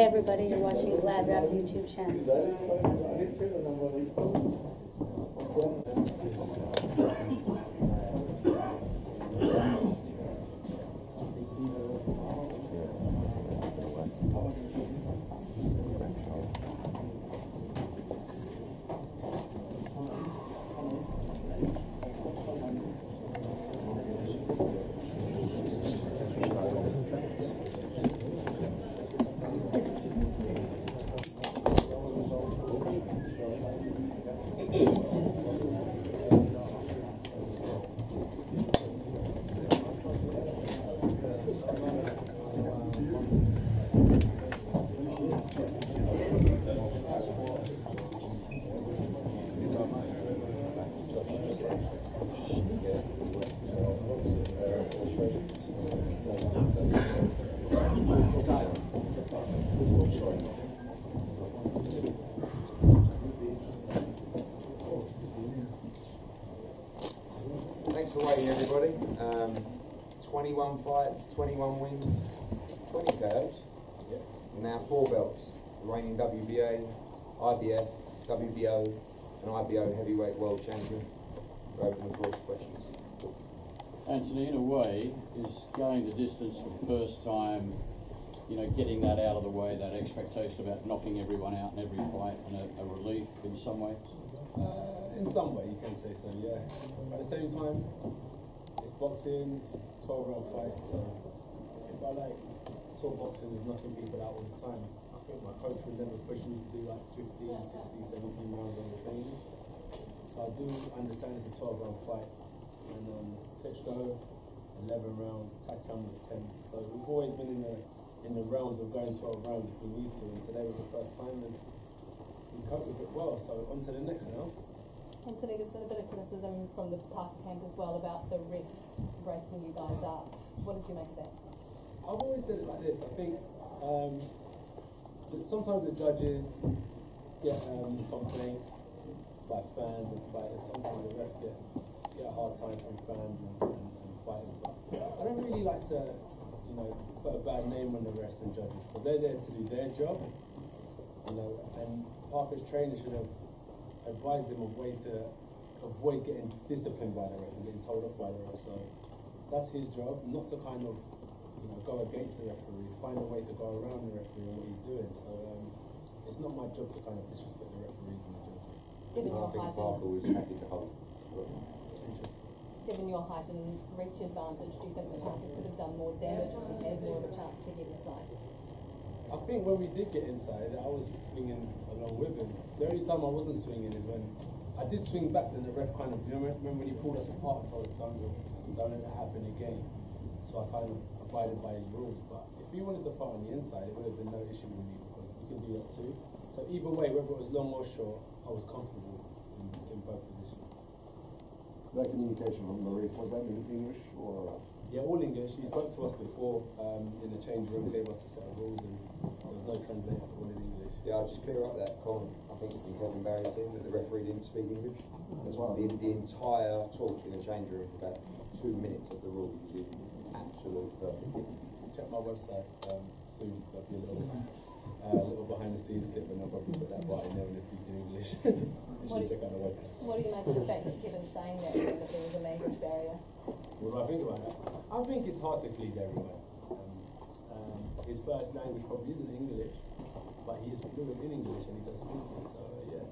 Hey everybody, you're watching Gladrap YouTube channel. 21 fights, 21 wins, 20 KOs. And now four belts. Reigning WBA, IBF, WBO, and IBO heavyweight world champion. We're open the floor to questions. Anthony, in a way, is going the distance for the first time, you know, getting that out of the way, that expectation about knocking everyone out in every fight, and a, a relief in some way. Uh, in some way, you can say so, yeah. At the same time, it's boxing, it's 12 round fight, so if I like saw boxing as knocking people out all the time, I think my coach would never push me to do like 15, 16, 17 rounds on the training. So I do understand it's a 12 round fight, and um, Klitschko, 11 rounds, Takam was 10. So we've always been in the in the realms of going 12 rounds if we need to, and today was the first time, and we coped with it well. So on to the next now. Anthony, there's been a bit of criticism from the Parker camp as well about the ref breaking you guys up. What did you make of that? I've always said it like this. I think um, that sometimes the judges get um, complaints by fans and fighters. Sometimes the ref get, get a hard time from fans and, and, and fighters. But I don't really like to, you know, put a bad name on the refs and judges. But they're there to do their job, you know. And Parker's trainer should have advised them of ways to avoid getting disciplined by the ref and getting told off by the ref. So that's his job, not to kind of you know, go against the referee, find a way to go around the referee and what he's doing. So um, it's not my job to kind of disrespect the referees and the judges. Given I your think height Parker and was happy to hold. Interesting. given your height and reach advantage, do you think that Parker could have done more damage if he had more of a chance to get inside? I think when we did get inside, I was swinging along with him. The only time I wasn't swinging is when I did swing back, then the ref kind of, you know, remember when he pulled us apart and told us, don't, don't let that happen again. So I kind of abided by his rules. But if he wanted to fight on the inside, it would have been no issue with me because he can do that too. So either way, whether it was long or short, I was comfortable in, in both positions. That communication from the ref, was that in English or? Yeah, all English. He spoke to us before um, in the change room, gave us a set of rules, and there was no translator, all in English. Yeah, I'll just clear up that comment. I think it's been Kevin Barry's team that the referee didn't speak English. That's right. The, the entire talk in the change room for about two minutes of the rules was in absolute perfect English. check my website um, soon. There'll be a little, uh, little behind the scenes clip, and I'll probably put that part in there when they speak in English. What do- check out the website. What do you make of the fact that Kevin's saying that, that there was a language barrier? What do I think about that? I think it's hard to please everyone. Um, um, his first language probably isn't English, but he is fluent in English and he does speak it. So uh, yeah,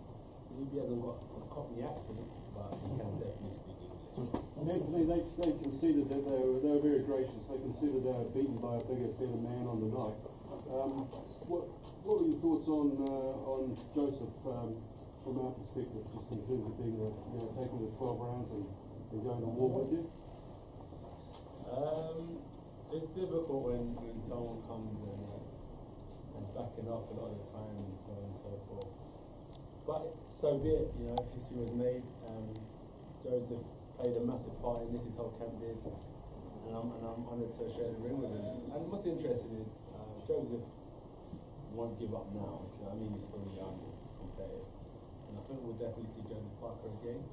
maybe he hasn't got a Cockney accent, but he can definitely speak English. And they, they considered that they were, they were very gracious. They considered they were beaten by a bigger, better man on the night. Um, what, what were your thoughts on uh, on Joseph um, from our perspective, just in terms of being, a, you know, taking the 12 rounds and, and going to war with you? Um, it's difficult when, when someone comes and, uh, and backing up a lot of the time and so on and so forth. But so be it, you know, history was made. Um, Joseph played a massive part in this, his whole camp did. And I'm, and I'm honoured to share the ring with him. And what's interesting is uh, Joseph won't give up now. You know I mean? He's still young, competitive. And I think we'll definitely see Joseph Parker again.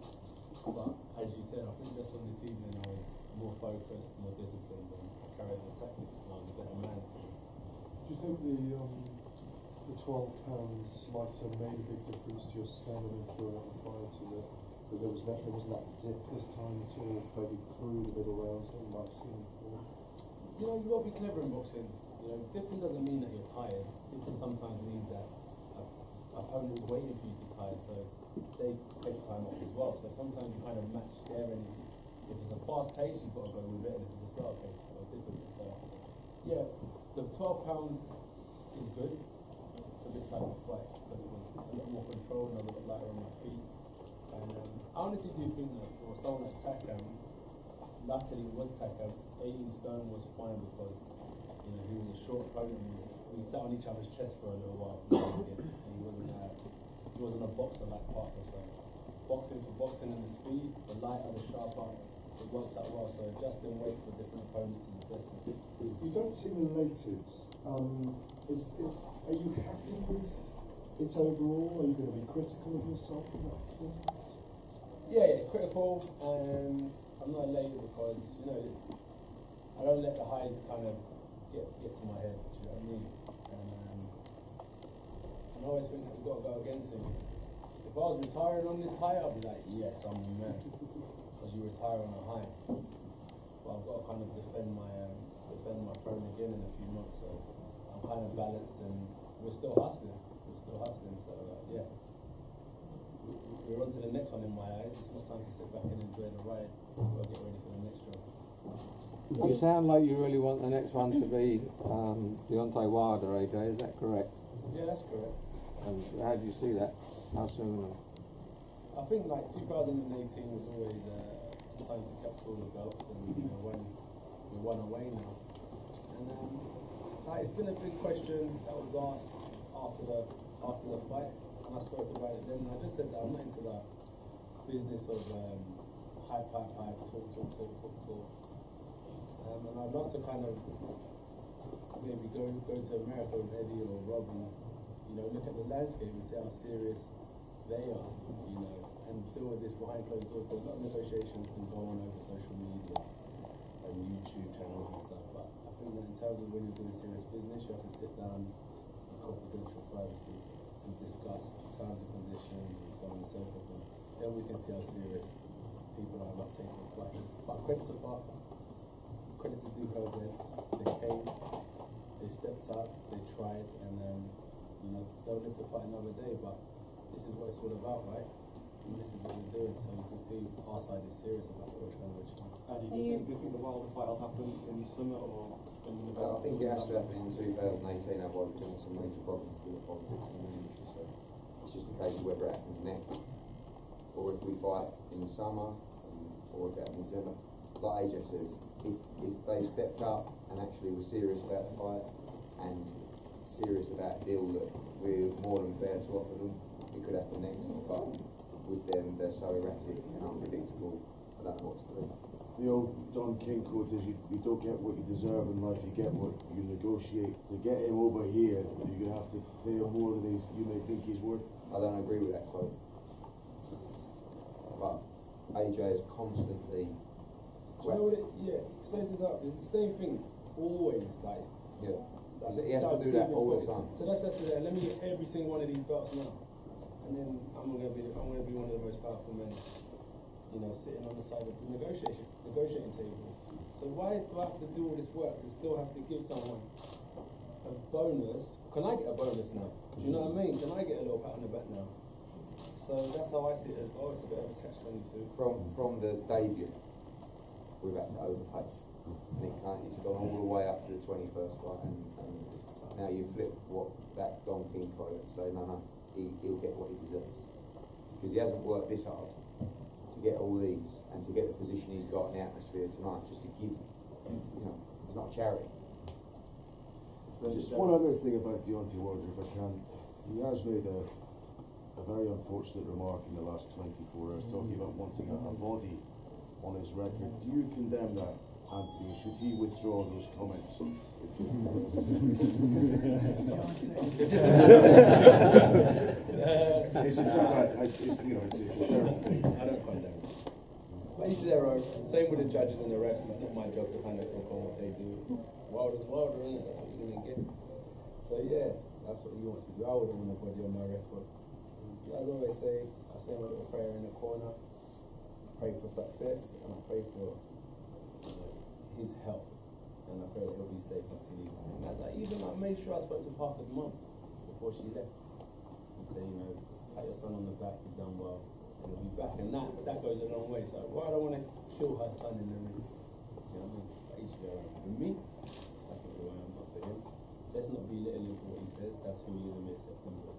But as you said, I think just on this evening I was more focused, more disciplined, and I carried the tactics and I was a better man. Do you think the um, the twelve pounds lighter made a big difference to your stamina throughout the fight, and that, that there was that, there wasn't that dip this time at all, maybe through the middle rounds that you might have seen before? You know, you gotta be clever in boxing. You know, different doesn't mean that you're tired. Different sometimes means that opponent is waiting for you to tire, so they take time off as well. So sometimes you kind of match their energy. If it's a fast pace, you've got to go with it, and if it's a slow pace, you've got to. So, yeah, the 12 pounds is good for this type of fight but it was a lot more controlled and a lot lighter on my feet. And um, I honestly do think that for someone like Takam, luckily it was Takam, 18 stone was fine because you know, he was a short opponent. We, we sat on each other's chest for a little while. and he wasn't, uh, he wasn't a boxer like Parker. So boxing for boxing and the speed, the lighter, the sharper, it worked out well. So adjusting weight for different opponents is the thing. You don't seem elated. Um, is, is, are you happy with it overall? Are you going to be critical of yourself in that performance? Yeah, yeah, critical. Um, I'm not elated because you know I don't let the highs kind of get get to my head. Do you know what I mean? And um, and I always think that we've got to go against him. If I was retiring on this high, I'd be like, yes, I'm the man, because you retire on a high. But I've got to kind of defend my um, defend my throne again in a few months. So I'm kind of balanced, and we're still hustling. We're still hustling. So uh, yeah we're on to the next one in my eyes. It's not time to sit back and enjoy the ride. We've got to get ready for the next job. You sound like you really want the next one to be um, Deontay Wilder, AJ, is that correct? Yeah, that's correct. And how do you see that? How soon? I think like 2018 was always uh, time to capture all the belts, and you know, when we're one away now. And um, it's been a big question that was asked after the after the fight, and I spoke about it then. And I just said that I'm not into that business of um, hype, hype, hype, talk, talk, talk, talk, talk. Um, and I'd love to kind of maybe go go to America with Eddie or Rob and you know look at the landscape and see how serious they are, you know, and deal with this behind closed doors. Because a lot of negotiations can go on over social media and YouTube channels and stuff. But I think that in terms of when you're doing serious business, you have to sit down in confidential privacy and discuss terms and conditions and so on and so forth. And then we can see how serious people are not taking it. But, but credit to Parker, credit to Duco Events. They came, they stepped up, they tried, and um, you know they'll live to fight another day. But this is what it's all about, right? And this is what we're doing, so you can see our side is serious about what we're trying to achieve. Andy, do you you- do you think the Wilder fight will happen in the summer or in the Well, I think it has to happen in 2018, otherwise we're going to some major problems with the politics in the industry. So it's just a case of whether it happens next, or if we fight in the summer, um, or if it happens December. Like AJ says, if, if they stepped up and actually were serious about the fight and serious about a deal that we're more than fair to offer them, it could happen next. But with them, they're so erratic and unpredictable. I don't know what to do. The old Don King quote is you, you don't get what you deserve in life, you get what you negotiate. To get him over here, you're gonna have to pay him more than he's, you may think he's worth. I don't agree with that quote. But AJ is constantly, Do you know what it, yeah, says it up, it's the same thing, always, like. yeah, like he has to do that all the time. So that's that's it, let me get every single one of these belts now. And then I'm gonna be, I'm gonna be one of the most powerful men, you know, sitting on the side of the negotiation, negotiating table. So why do I have to do all this work to still have to give someone a bonus? Can I get a bonus now? Do you know what I mean? Can I get a little pat on the back now? So that's how I see it Oh, it's a bit of a catch twenty-two. From, from the debut, we've had to overpay. Nick Hunt, he's gone all the way up to the twenty-first fight and, and now you flip what that Don King quote and say, no, no, he, he'll get what he deserves. Because he hasn't worked this hard to get all these and to get the position he's got in the atmosphere tonight, just to give, you know, it's not a charity. Just one other thing about Deontay Wilder, if I can. He has made a, a very unfortunate remark in the last 24 hours, talking about wanting a, a body on his record. Do you condemn that, Anthony? Should he withdraw those comments? It's, it's, a- it's, it's, you know, it's, it's a terrible thing. I don't condemn it. But each their own. Same with the judges and the refs. It's not my job to kind of talk on what they do. Wilder's Wilder, isn't it? That's what you're gonna get. So yeah, That's what he wants to do. I wouldn't want a body on my record. Yeah, as I always say, I say my little prayer in the corner. I pray for success and I pray for uh, his health. And I pray that he'll be safe until he's and that, that, even I made sure I spoke to Parker's mum before she left. And say, you know, pat your son on the back, you've done well. And he'll be back. And that, that goes a long way. So well, I don't want to kill her son in the ring. You know what I mean? But each their own. For me, that's not the way I'm not for him. Let's not belittle him for what he says. That's who he is and we accept him for.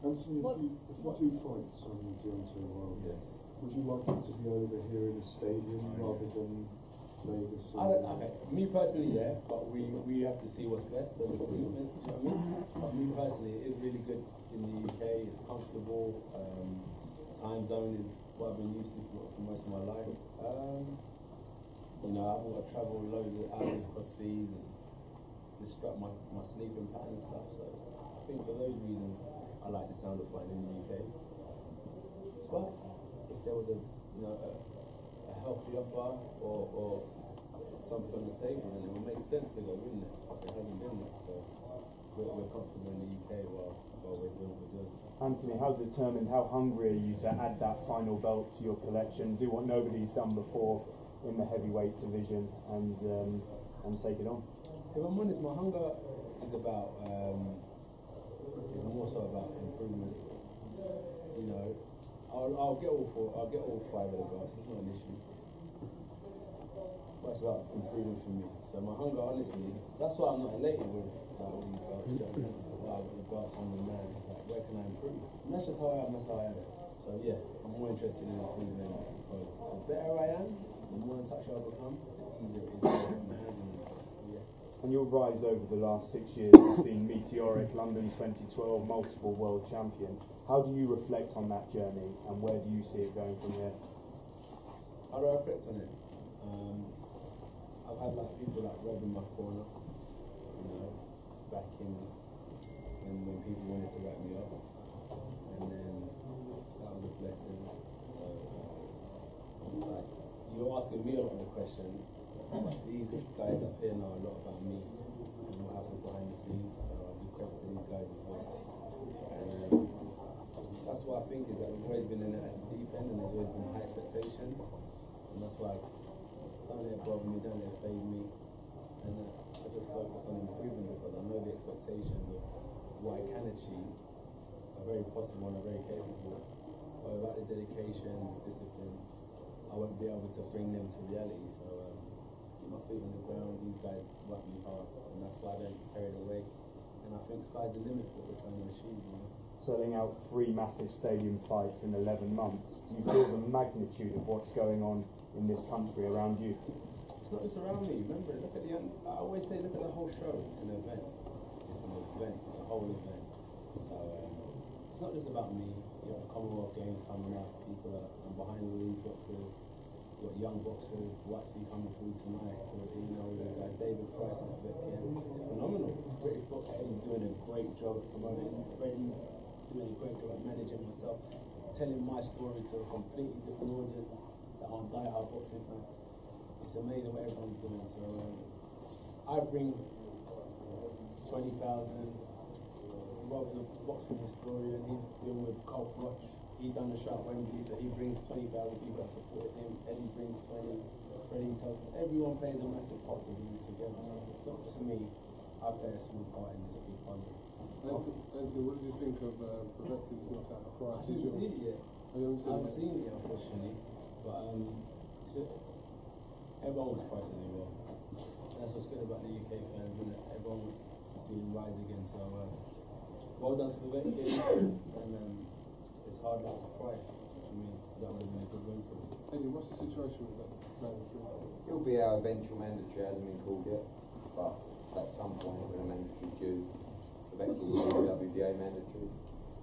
Anthony, if What- you, if you do fights on Deontay Wilder, Yes. would you like it to be over here in a stadium rather than Vegas? I don't, okay, me personally, yeah, but we, we have to see what's best for the team, you know what I mean? But me personally, it is really good in the UK, it's comfortable, um, time zone is what I've been used to for, most of my life. Um, you know, I've got to travel loads of hours across seas and disrupt my, my sleeping pattern and stuff, so I think for those reasons, I like the sound of fighting in the UK. But if there was a, you know, a, a healthy offer or, or something on the table, then it would make sense to go there. But it hasn't been that, so we're, we're comfortable in the UK while, while we're doing what we're doing. Anthony, how determined, how hungry are you to add that final belt to your collection, do what nobody's done before in the heavyweight division, and um, and take it on? If I'm honest, my hunger is about um, is more so about improvement. You know, I'll, I'll get all four, I'll get all five of the belts. It's not an issue. But it's about improving for me. So my hunger, honestly, that's why I'm not elated with like, all these belts. you mm-hmm. uh, Like, I've the belts on the man. It's like, where can I improve? And that's just how I am. That's how I am. So yeah, I'm more interested in improving because the better I am, the more in touch I become, the easier it is to get my hands on the belt. So yeah. And your rise over the last six years has been meteoric. London 2012, multiple world champion. How do you reflect on that journey, and where do you see it going from here? How do I reflect on it? Um, I've had like people like Rob in my corner, you know, back in when, when people wanted to wrap me up, and then that was a blessing. So, like, you're asking me a lot of the questions, these guys up here know a lot about me and what happens behind the scenes. So I give credit to these guys as well. And um, that's what I think is that we've always been in at deep end and there's always been high expectations. And that's why I don't let it bother me, don't let it phase me. And uh, I just focus on improving because I know the expectations of what I can achieve are very possible and are very capable. But without the dedication, the discipline, I won't be able to bring them to reality. So um, keep my feet on the ground, these guys work me hard and that's why I don't carried away. And I think sky's the limit for what we're trying to achieve, you know. Selling out three massive stadium fights in 11 months, do you feel the magnitude of what's going on in this country around you? It's not just around me. Remember, look at the. I always say, look at the whole show. It's an event. It's an event. The whole event. So um, it's not just about me. You know, Commonwealth Games coming up. People are, behind the league boxers. You got young boxers. Buatsi coming through tonight. You know, the guy David Price and Vetkin. It's phenomenal. British doing a great job promoting. Freddie doing a great job at managing myself. Telling my story to a completely different audience that aren't die-hard boxing fan it's amazing what everyone's doing. So um, I bring twenty thousand. Rob's a boxing historian. He's been with Carl Froch. He done the show at so he brings twenty thousand people that supported him. Eddie brings twenty. Freddie tells everyone plays a massive part bring this together. So it's not just me. I play a small part in this big fun. Anthony, Anthony, what did you think of uh, Povetkin's knockout of I Price? haven't seen it yet. You haven't I seen haven't it? seen it yet, unfortunately. But um, it's a, everyone wants Price to do. That's what's good about the UK fans, isn't it? Everyone wants to see him rise again. So uh, well done to Povetkin, and um, it's hard luck to Price. I mean, that would have been a good win for him. Andy, what's the situation with that mandatory? It'll be our eventual mandatory, hasn't been called yet, but at some point when a mandatory's due, the Becky will be WBA mandatory.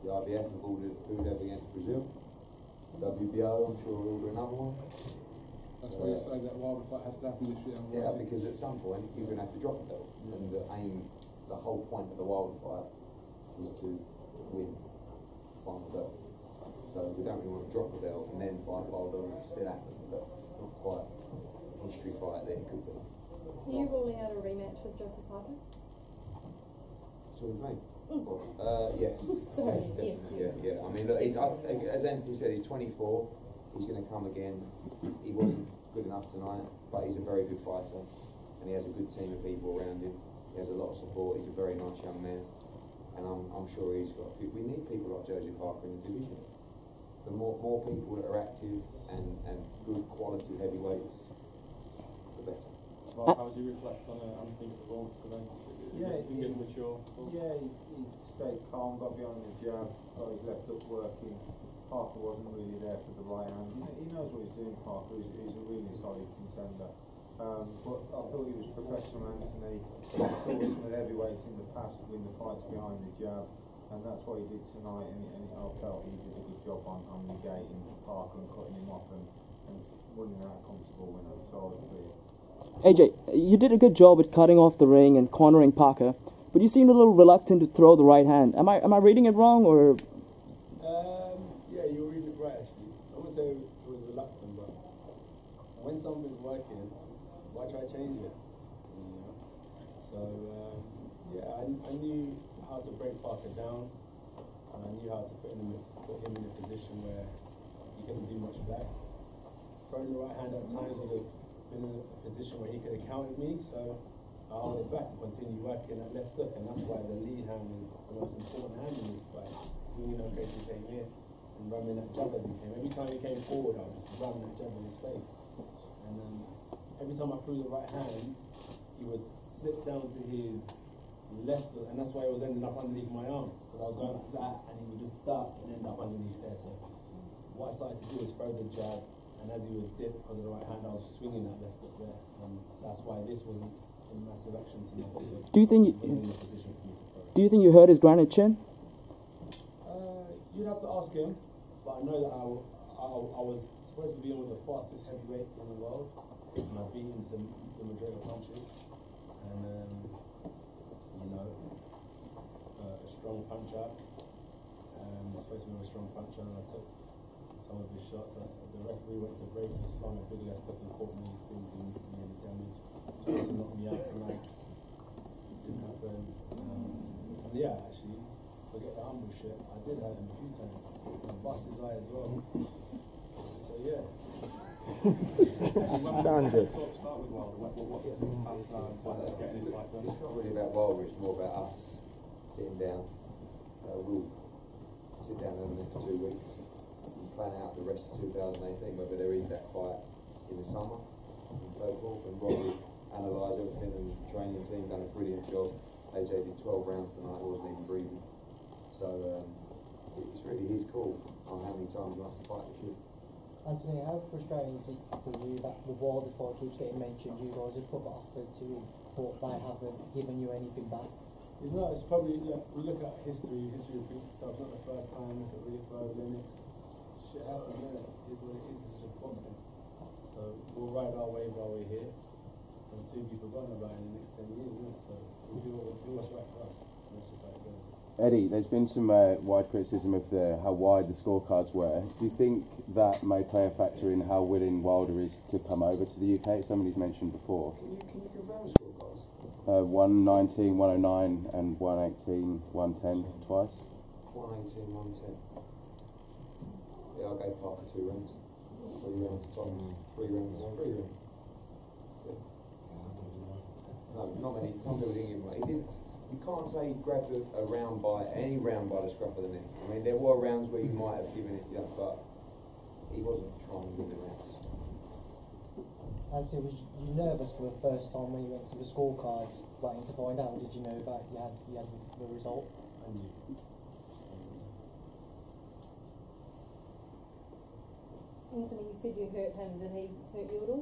The IBF have ordered Pulev against Brazil. WBO, I'm sure will order another one. That's why you're saying that Wilder fight has to happen this year. Yeah, because at some point you're gonna have to drop the belt, and the aim, the whole point of the Wilder fight is to win the final belt. So we don't really want to drop the belt and then fight Wilder, it still happen, That's not quite a history fight that it could be. Are you ruling out a rematch with Joseph Parker? So we made. Uh, yeah. Sorry, Yeah, yes. Yeah, yeah. I mean, look, he's, I, as Anthony said, he's 24. He's going to come again. He wasn't good enough tonight, but he's a very good fighter, and he has a good team of people around him. He has a lot of support. He's a very nice young man, and I'm, I'm sure he's got a few. We need people like Joseph Parker in the division. The more, more people that are active and, and good quality heavyweights, the better. Mark, how would you reflect on uh, Anthony's performance today? Yeah, Didn't mature. Yeah, he, he stayed calm, got behind the jab, got his left hook working. Parker wasn't really there for the right hand. He, he knows what he's doing, Parker. He's, he's a really solid contender. Um, but I thought he was professional, Anthony. He saw some of the heavyweights in the past win the fights behind the jab, and that's what he did tonight. And, and I felt he did a good job on, on negating Parker and cutting him off and, and winning that comfortable winner. So I was pleased. AJ, you did a good job at cutting off the ring and cornering Parker, but you seemed a little reluctant to throw the right hand. Am I am I reading it wrong or? Um, yeah, you were reading it right actually. I wouldn't say it was reluctant, but when something's working, why try change it? You know? So, um, yeah, I, I knew how to break Parker down, and I knew how to put him, put him in a position where he couldn't do much back. Throwing the right hand at times would have in a position where he could have countered me, so I held it back and continued working that left hook, and that's why the lead hand is the most important hand in this fight. Swinging on Gracie came here and ramming that jab as he came. Every time he came forward, I was just ramming that jab in his face. And um, every time I threw the right hand, he would slip down to his left, and that's why he was ending up underneath my arm. Because I was going like that, and he would just duck and end up underneath there. So what I started to do was throw the jab, and as he would dip because of the right hand, I was swinging that left hook there. And that's why this wasn't a massive action to me. Do you think- It wasn't in a position for me to throw it. Do you think you hurt his granite chin? Uh, you'd have to ask him, but I know that I I was supposed to be in with the fastest heavyweight in the world, and I beat him to the Madrid of punches, and um, you know, uh, a strong puncher. Um, I was supposed to be a strong puncher, and I took some of his shots. Uh, the referee went to break, he swung a big left hook and caught me, didn't do me any damage. Supposed to knock me out tonight, didn't happen. Um, and yeah, actually, forget the humble shit. I did hurt him a few times. I bust his eye as well. So yeah. Standard. It's not really about Wilder, it's more about us sitting down. Uh, we'll sit down in the next two weeks and plan out the rest of 2018, whether there is that fight in the summer and so forth. And Robbie will analyse everything and the training team done a brilliant job. AJ did 12 rounds tonight, wasn't even breathing. So um, it's really his call on how many times he wants to fight this year. Anthony, how frustrating is it for you that the Wilder fight keeps getting mentioned? You guys have put the offers to him, but they haven't given you anything back. It's not, it's probably, look, we look at history, history repeats itself. It's not the first time. Look at Riddick Bowe, Lennox. Shit happens, innit? It is what it is, it's just boxing. So we'll ride our wave while we're here and soon be forgotten about in the next 10 years, innit? So we'll do, what, do what's right for us. That's just how it goes. Eddie, there's been some uh, wide criticism of the how wide the scorecards were. Do you think that may play a factor in how willing Wilder is to come over to the UK? Somebody's mentioned before. Can you, can you confirm the scorecards? Uh, 119, 109 and 118, 110 twice. 118, 110. Yeah, I gave Parker two rounds. Three rounds, Tom, three rounds, three rounds. Yeah. No, not many. Tom didn't give him. He didn't. You can't say he grabbed a, a round by any round by the scruff of the neck. I mean, there were rounds where you might have given it, yeah, but he wasn't trying to win the rounds. Anthony, was you nervous for the first time when you went to the scorecards, waiting to find out? Did you know that you had you had the result? I knew. Anthony, you said you hurt him. Did he hurt you at all?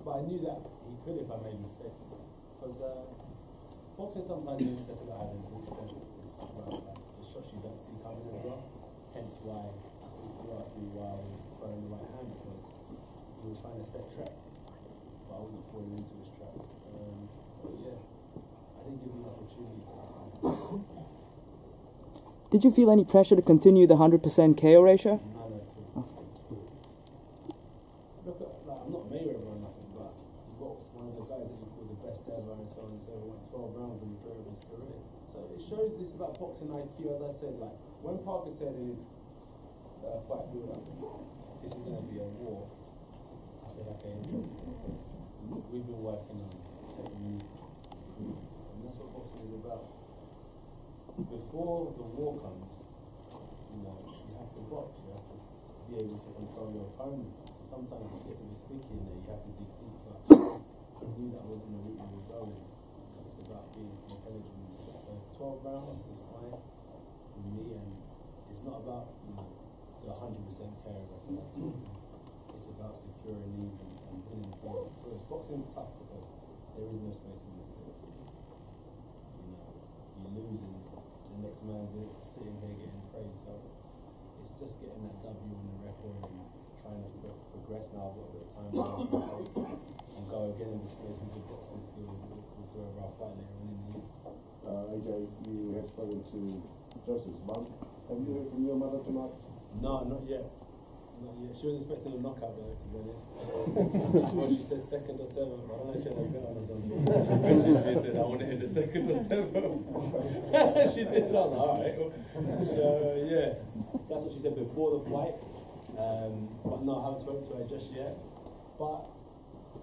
But I knew that he could if I made mistakes. Because uh, boxing sometimes is just about having the shots you don't see coming as well. Hence why you asked me why I was throwing the right hand because he was trying to set traps. But I wasn't falling into his traps. Um, so yeah, I didn't give him the opportunity to. Did you feel any pressure to continue the 100% KO ratio? At all. Look, at, like, I'm not Mayweather or nothing, but you've got one of the guys that you call the best ever and so on and so. Went 12 rounds in the career of his career. So it shows this about boxing IQ, as I said. Like when Parker said in his uh, fight build up, this is going to be a war. I said, okay, interesting. We've been working on technique, and that's what boxing is about. Before the war comes, you know, you have to box. You have to be able to control your opponent. Sometimes it gets a bit sticky in there. You have to dig deep. But I knew that wasn't the route he was going. It's about being intelligent. So 12 rounds is fine for me, and it's not about you know the 100% care record. It's about securing these and, and winning the ball. So boxing is tough because there is no space for mistakes. You know, you lose and man's sitting here getting praised. So it's just getting that W on the record and trying to pro- progress now. I've got a bit of time my face and go again and display some good boxing skills with, with whoever I fight later on in the year. Uh, AJ, you have spoken to Joseph's mum. Have you heard from your mother tonight? No, not yet. Yet. She was expecting a knockout though, to be honest. well, she said second or seventh. I don't know if she had a bet on or something. She said, I want to in the second or seventh. she did. I was like, alright. Uh, yeah. That's what she said before the fight. Um, but no, I haven't spoken to her just yet. But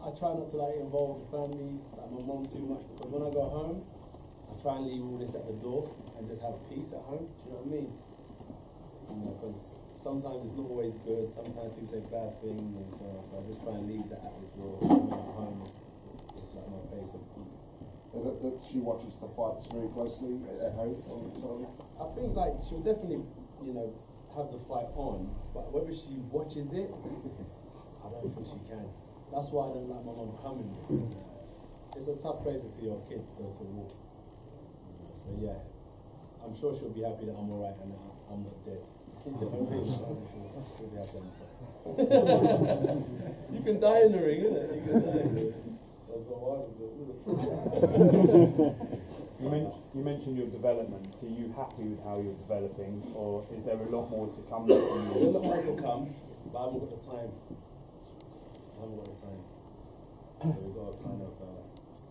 I try not to like involve the family, like my mom too much because when I go home, I try and leave all this at the door and just have peace at home. Do you know what I mean? Because sometimes it's not always good. Sometimes people say bad things and so on. So I just try and leave that at the door. When I'm at home, it's, it's like my place of peace. Uh, that, that she watches the fights very closely at, home on. I think like she'll definitely, you know, have the fight on, but whether she watches it, I don't think she can. That's why I don't like my mum coming. It's a tough place to see your kid go to war. So yeah, I'm sure she'll be happy that I'm alright and I'm not dead. You know what I mean? She'll be happy I'm fine. you can die in the ring, innit? You can die in the ring. That's what I would do. You, men- you mentioned your development. Are you happy with how you're developing, or is there a lot more to come from There's a lot more to come, but I haven't got the time. I haven't got the time. So we've got to kind of uh,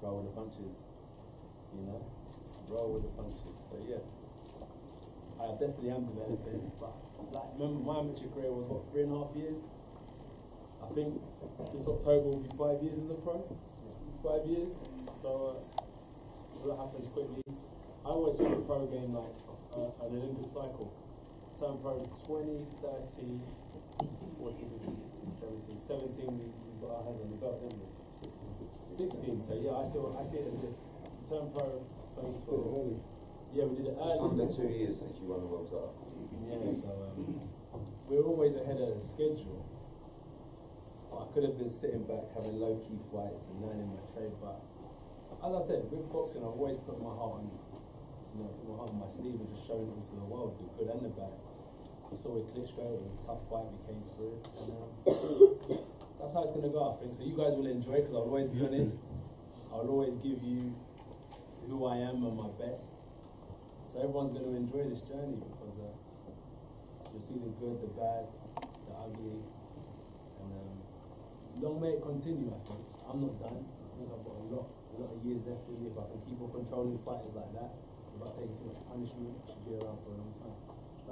roll with the punches, you know? Roll with the punches. So yeah, I definitely am developing. But like, remember my amateur career was what three and a half years. I think this October will be five years as a pro. Five years. So uh, lot happens quickly. I always saw the pro game like uh, an Olympic cycle turn pro 20, 30, 14, 15, 16, 17. 17, we, we got our hands on the belt, didn't we? 16. 16, so yeah, I see, I see it as this. Turn pro 2012. Yeah, we did it early. Under two years since you won the world title. Yeah, so um, we're always ahead of schedule. I could have been sitting back having low key fights and learning my trade, but as I said, with boxing, I've always put my heart on, you know, put my heart on my sleeve and just showing it to the world, the good and the bad. We saw with Klitschko, it was a tough fight, we came through, and um, that's how it's gonna go, I think. So you guys will enjoy, because I'll always be honest. I'll always give you who I am and my best. So everyone's gonna enjoy this journey because uh, you'll see the good, the bad, the ugly, and um, long may it continue. I think I'm not done. I think I've got a lot, a lot of years left in me. If I can keep on controlling fighters like that, without taking too much punishment, I should be around for a long time.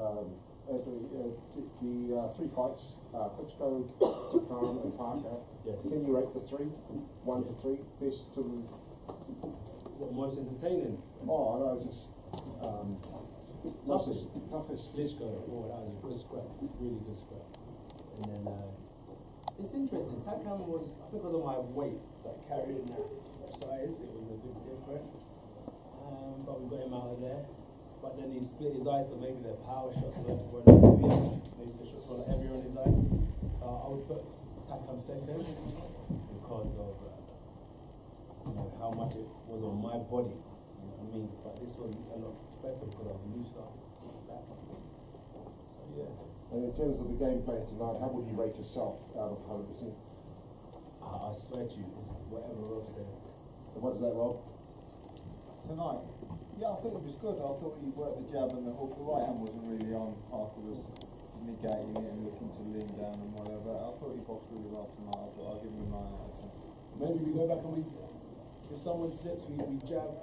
Um, uh, the uh, the uh, three fights, uh, Klitschko, Khan and Parker. Yes. Can you rate the three? One to three? Best to... What most entertaining? Oh, no, just... Um, toughest. Toughest. Klitschko. Oh, that was a good scrap, really good scrap. And then uh, it's interesting. Takam was, I think, because of my weight, that like carrying that size, it was a bit different. Um, but we got him out of there. But then he split his eyes, so maybe the power shots were. Maybe the shots were heavier on his eye. So I would put Takam second because of uh, you know, how much it was on my body. You know what I mean? But this was a lot better because of looser back. So yeah. And in terms of the game plan tonight, how would you rate yourself out of 100%? I, I swear to you, it's whatever Rob says. What is that, Rob? Tonight, yeah, I think it was good. I thought he worked the jab and the hook. The right hand wasn't really on. Parker was negating it and looking to lean down and whatever. I thought he boxed really well tonight. I'll, I'll give him a nine out of ten. Maybe we go back and we if someone slips, we, we jab,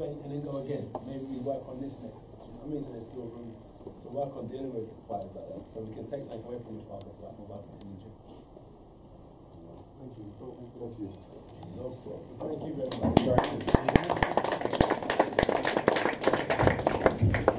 and then go again. Maybe we work on this next. I mean, so there's still room to work on dealing with fighters like that. So we can take something away from the father, like my wife the future. Thank you. Thank you. Thank you very much. Thank you.